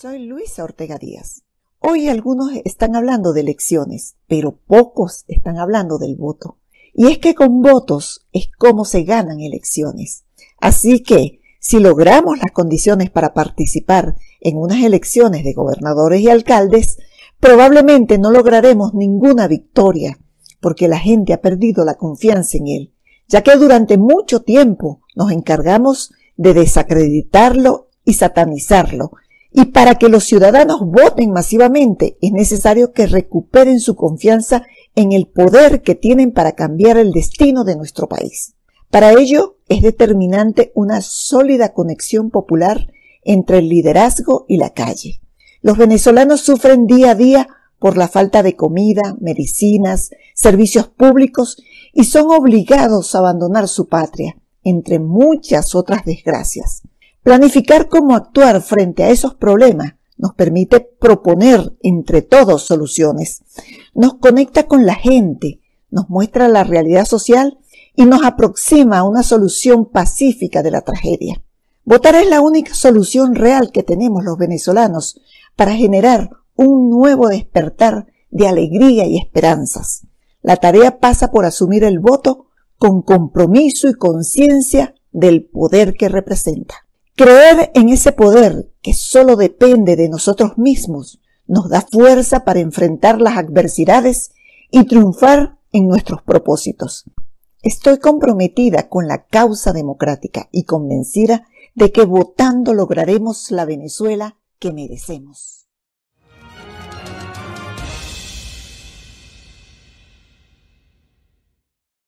Soy Luisa Ortega Díaz. Hoy algunos están hablando de elecciones, pero pocos están hablando del voto. Y es que con votos es como se ganan elecciones. Así que, si logramos las condiciones para participar en unas elecciones de gobernadores y alcaldes, probablemente no lograremos ninguna victoria, porque la gente ha perdido la confianza en él, ya que durante mucho tiempo nos encargamos de desacreditarlo y satanizarlo, y para que los ciudadanos voten masivamente es necesario que recuperen su confianza en el poder que tienen para cambiar el destino de nuestro país. Para ello es determinante una sólida conexión popular entre el liderazgo y la calle. Los venezolanos sufren día a día por la falta de comida, medicinas, servicios públicos y son obligados a abandonar su patria, entre muchas otras desgracias. Planificar cómo actuar frente a esos problemas nos permite proponer entre todos soluciones, nos conecta con la gente, nos muestra la realidad social y nos aproxima a una solución pacífica de la tragedia. Votar es la única solución real que tenemos los venezolanos para generar un nuevo despertar de alegría y esperanzas. La tarea pasa por asumir el voto con compromiso y conciencia del poder que representa. Creer en ese poder que solo depende de nosotros mismos nos da fuerza para enfrentar las adversidades y triunfar en nuestros propósitos. Estoy comprometida con la causa democrática y convencida de que votando lograremos la Venezuela que merecemos.